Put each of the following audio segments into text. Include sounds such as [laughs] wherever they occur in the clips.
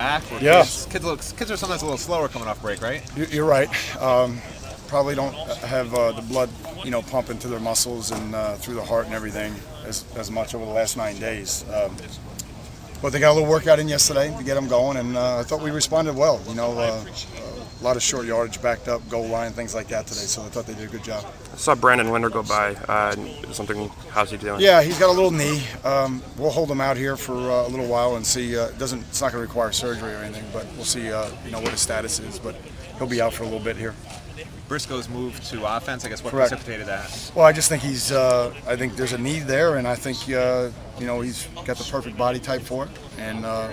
back. Yeah. Kids, kids, look, kids are sometimes a little slower coming off break, right? You- You're right. Um, probably don't have uh, the blood, you know, pumping to their muscles and uh, through the heart and everything as, as much over the last nine days. Um, but they got a little workout in yesterday to get them going, and uh, I thought we responded well. You know, uh, a lot of short yardage, backed up, goal line, things like that today. So I thought they did a good job. I saw Brandon Linder go by. Uh, something. How's he doing? Yeah, he's got a little knee. Um, we'll hold him out here for uh, a little while and see. Uh, it doesn't it's not going to require surgery or anything, but we'll see. Uh, you know what his status is, but he'll be out for a little bit here. Briscoe's move to offense, I guess, what Correct. precipitated that? Well, I just think he's. Uh, I think there's a need there, and I think uh, you know he's got the perfect body type for it, and uh,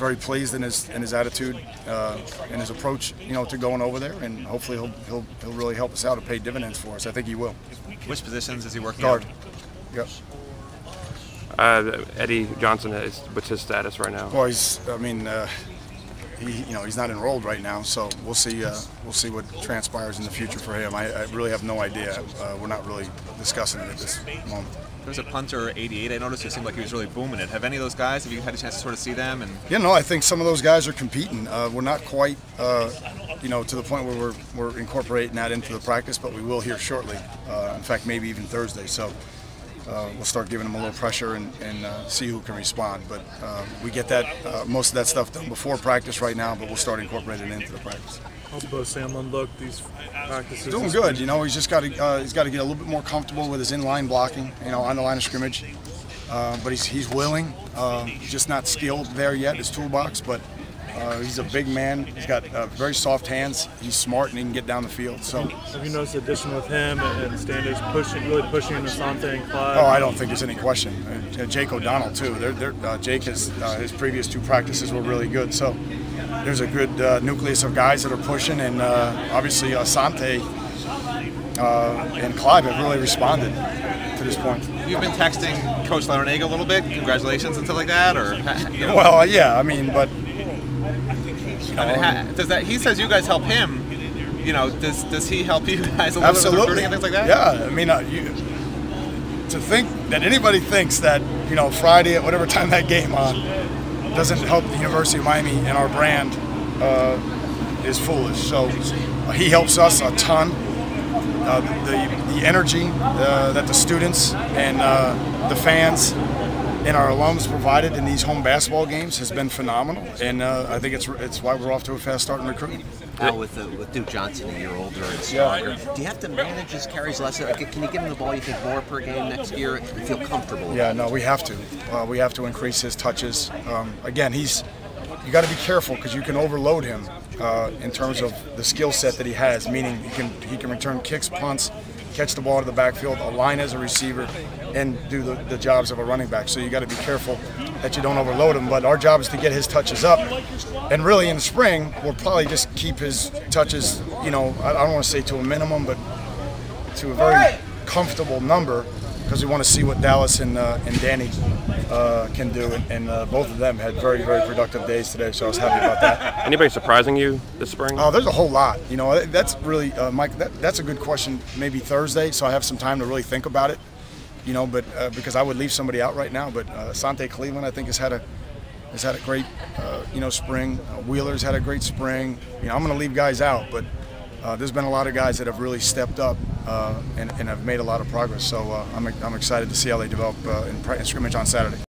very pleased in his in his attitude uh, and his approach, you know, to going over there, and hopefully he'll he'll he'll really help us out and pay dividends for us. I think he will. Which positions is he working Guard. on? Yep. Uh, Eddie Johnson is. What's his status right now? Well, he's. I mean. Uh, he, you know, he's not enrolled right now, so we'll see. Uh, we'll see what transpires in the future for him. I, I really have no idea. Uh, we're not really discussing it at this moment. There's a punter, 88. I noticed it seemed like he was really booming it. Have any of those guys? Have you had a chance to sort of see them? And You know, I think some of those guys are competing. Uh, we're not quite, uh, you know, to the point where we're, we're incorporating that into the practice, but we will here shortly. Uh, in fact, maybe even Thursday. So uh, we'll start giving them a little pressure and, and uh, see who can respond. But uh, we get that uh, most of that stuff done before practice right now, but we'll start incorporating it into the practice. How's Beau Sandland look these practices? Doing good. You know, he's just got to uh, he's got to get a little bit more comfortable with his inline blocking. You know, on the line of scrimmage. Uh, but he's he's willing. Uh, just not skilled there yet. His toolbox, but. Uh, he's a big man. He's got uh, very soft hands. He's smart and he can get down the field. So, Have you noticed the addition with him and, and Standish pushing, really pushing Asante and Clive? oh, I don't think there's any question. Uh, Jake O'Donnell too. They're, they're, uh, Jake has uh, his previous two practices were really good. So, there's a good uh, nucleus of guys that are pushing, and uh, obviously Asante uh, and Clive have really responded to this point. you've been texting Coach Larrañaga a little bit. Congratulations and stuff like that, or you [laughs] know, Well, yeah, I mean, but I mean, ha- does that? He says you guys help him. You know, does does he help you [laughs] guys a little bit with absolutely, recruiting and things like that? Yeah, I mean, uh, you, to think that anybody thinks that you know Friday at whatever time that game on doesn't help the University of Miami and our brand uh, is foolish. So uh, he helps us a ton. Uh, the the energy uh, that the students and uh, the fans and our alums provided in these home basketball games has been phenomenal, and uh, I think it's it's why we're off to a fast start in recruiting. Now with uh, with Duke Johnson a year older and stronger, do you have to manage his carries less? Like, can you give him the ball? You think more per game next year and feel comfortable? Yeah, no, we have to. Uh, we have to increase his touches. Um, again, he's you got to be careful because you can overload him uh, in terms of the skill set that he has. Meaning he can he can return kicks, punts, catch the ball to the backfield, align as a receiver, and do the, the jobs of a running back. So you got to be careful that you don't overload him. But our job is to get his touches up. And really, in the spring, we'll probably just keep his touches. You know, I, I don't want to say to a minimum, but to a very comfortable number because we want to see what Dallas and, uh, and Danny uh, can do. And, and uh, both of them had very, very productive days today, so I was happy about that. Anybody surprising you this spring? Oh, there's a whole lot. You know, that's really, uh, Mike, that, that's a good question. Maybe Thursday, so I have some time to really think about it. You know, but uh, because I would leave somebody out right now, but uh, Sante Cleveland, I think, has had a has had a great, uh, you know, spring. Uh, Wheeler's had a great spring. You know, I'm going to leave guys out, but uh, there's been a lot of guys that have really stepped up uh, and, and have made a lot of progress. So uh, I'm, I'm excited to see how they develop uh, in, in scrimmage on Saturday.